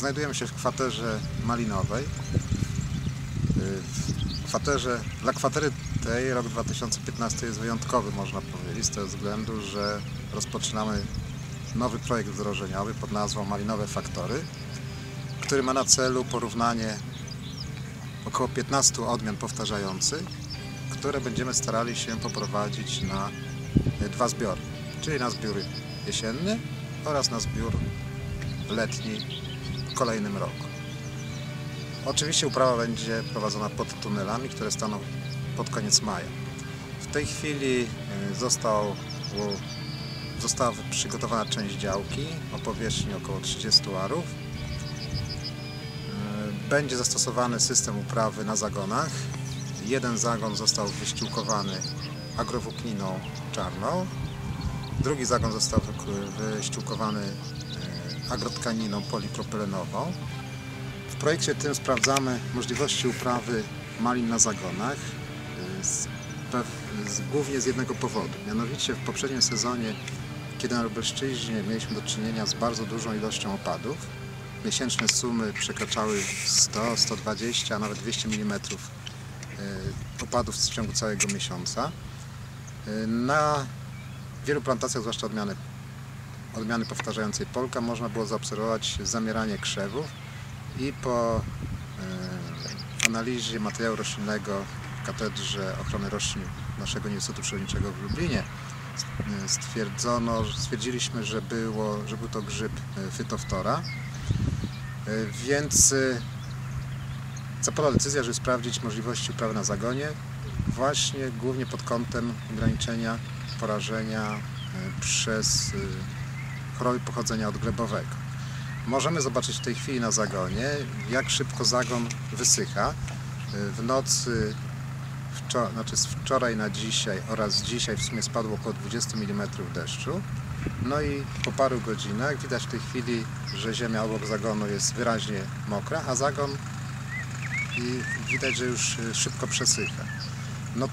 Znajdujemy się w kwaterze malinowej. Y, kwaterze, dla kwatery tej rok 2015 jest wyjątkowy, można powiedzieć, z tego względu, że rozpoczynamy nowy projekt wdrożeniowy pod nazwą Malinowe Faktory, który ma na celu porównanie około 15 odmian powtarzających, które będziemy starali się poprowadzić na y, dwa zbiory, czyli na zbiór jesienny oraz na zbiór letni kolejnym roku. Oczywiście uprawa będzie prowadzona pod tunelami, które staną pod koniec maja. W tej chwili y, został, została przygotowana część działki o powierzchni około 30 arów. Y, Będzie zastosowany system uprawy na zagonach. Jeden zagon został wyściółkowany agrowłókniną czarną, drugi zagon został wyściółkowany agrotkaniną polipropylenową. W projekcie tym sprawdzamy możliwości uprawy malin na zagonach, y, z, z, głównie z jednego powodu. Mianowicie w poprzednim sezonie, kiedy na Lubelszczyźnie mieliśmy do czynienia z bardzo dużą ilością opadów, miesięczne sumy przekraczały 100, 120, a nawet 200 mm y, opadów w ciągu całego miesiąca. Y, Na wielu plantacjach, zwłaszcza odmiany, odmiany powtarzającej Polka, można było zaobserwować zamieranie krzewów i po e, analizie materiału roślinnego w Katedrze Ochrony Roślin naszego Uniwersytetu Przyrodniczego w Lublinie e, stwierdzono, stwierdziliśmy, że, było, że był to grzyb e, fytoftora, więc zapadła decyzja, żeby sprawdzić możliwości uprawy na zagonie właśnie głównie pod kątem ograniczenia porażenia przez choroby pochodzenia odglebowego. Możemy zobaczyć w tej chwili na zagonie, jak szybko zagon wysycha. Y, W nocy, wczor- znaczy z wczoraj na dzisiaj oraz dzisiaj w sumie spadło około 20 mm deszczu. No i po paru godzinach widać w tej chwili, że ziemia obok zagonu jest wyraźnie mokra, a zagon i widać, że już y, szybko przesycha. No, y,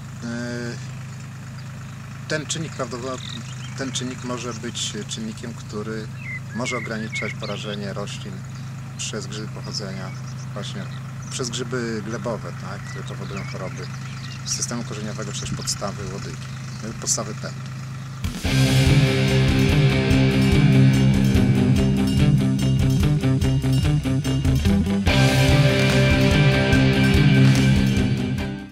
ten czynnik prawdopodobnie, ten czynnik może być czynnikiem, który może ograniczać porażenie roślin przez grzyby pochodzenia właśnie przez grzyby glebowe, tak, które powodują choroby systemu korzeniowego czy też podstawy łodygi, podstawy pędu.